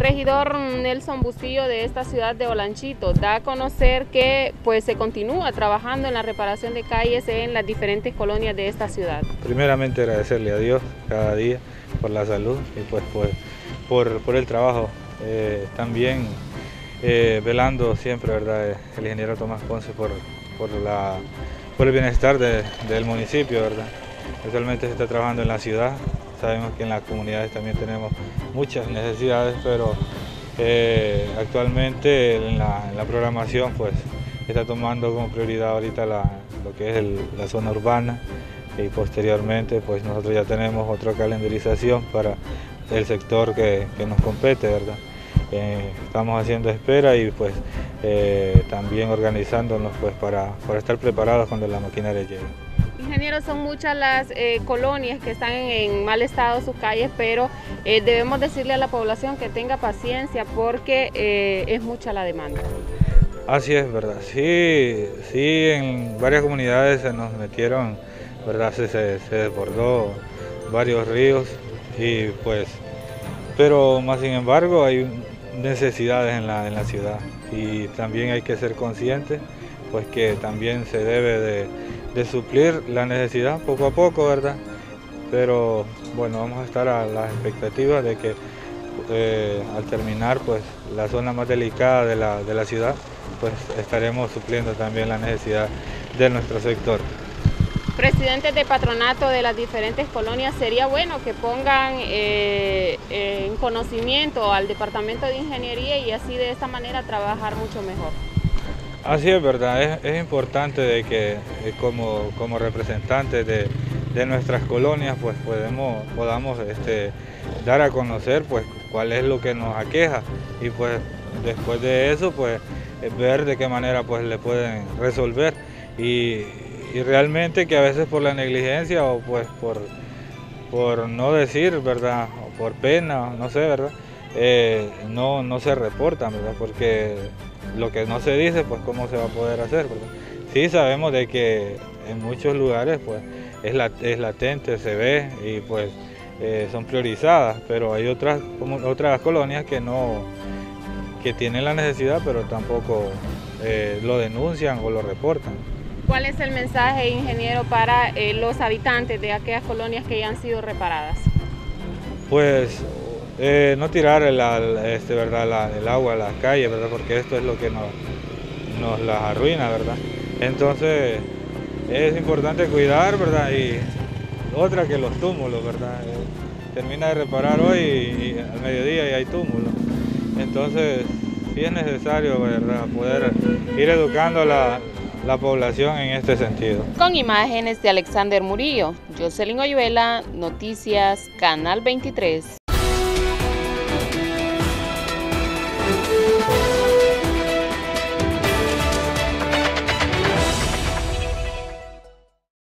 Regidor Nelson Bustillo de esta ciudad de Olanchito da a conocer que pues se continúa trabajando en la reparación de calles en las diferentes colonias de esta ciudad. Primeramente agradecerle a Dios cada día por la salud y pues, por, el trabajo. Eh, también eh, velando siempre ¿verdad? el ingeniero Tomás Ponce por, el bienestar del municipio. ¿verdad? Actualmente se está trabajando en la ciudad, Sabemos que en las comunidades también tenemos muchas necesidades, pero eh, actualmente en la, programación pues está tomando como prioridad ahorita lo que es la zona urbana y posteriormente pues nosotros ya tenemos otra calendarización para el sector que, nos compete, ¿verdad? Eh, estamos haciendo espera y pues eh, también organizándonos pues para, para estar preparados cuando la maquinaria llegue. Ingeniero, son muchas las eh, colonias que están en, mal estado sus calles, pero eh, debemos decirle a la población que tenga paciencia porque eh, es mucha la demanda. Así es, ¿verdad? Sí, sí, en varias comunidades se nos metieron, ¿verdad? Se, se, desbordó varios ríos y pues, pero más sin embargo hay necesidades en la, en la ciudad y también hay que ser conscientes pues que también se debe de de suplir la necesidad poco a poco, ¿verdad? Pero bueno, vamos a estar a las expectativas de que eh, al terminar pues la zona más delicada de la, de la ciudad, pues estaremos supliendo también la necesidad de nuestro sector. Presidentes de patronato de las diferentes colonias, sería bueno que pongan eh, en conocimiento al Departamento de Ingeniería y así de esta manera trabajar mucho mejor. Así es verdad, es, importante de que eh, como, como representantes de, nuestras colonias pues podemos, podamos este, dar a conocer pues cuál es lo que nos aqueja. Y pues después de eso pues eh, ver de qué manera pues le pueden resolver. Y, realmente que a veces por la negligencia o pues por, por no decir verdad o por pena, no sé verdad, eh, no, no se reportan verdad porque lo que no se dice, pues cómo se va a poder hacer. Sí sabemos de que en muchos lugares pues es, es latente, se ve y pues eh, son priorizadas, pero hay otras, otras colonias que no que tienen la necesidad pero tampoco eh, lo denuncian o lo reportan. ¿Cuál es el mensaje, ingeniero, para eh, los habitantes de aquellas colonias que ya han sido reparadas? Pues eh, no tirar el, este, ¿verdad? el agua a las calles, ¿verdad? porque esto es lo que nos, nos las arruina, ¿verdad? Entonces es importante cuidar, ¿verdad? Y otra que los túmulos, ¿verdad? Eh, termina de reparar hoy y, al mediodía y hay túmulos. Entonces sí es necesario, ¿verdad? Poder ir educando a la, la población en este sentido. Con imágenes de Alexander Murillo, Jocelyn Oyuela, Noticias, Canal 23.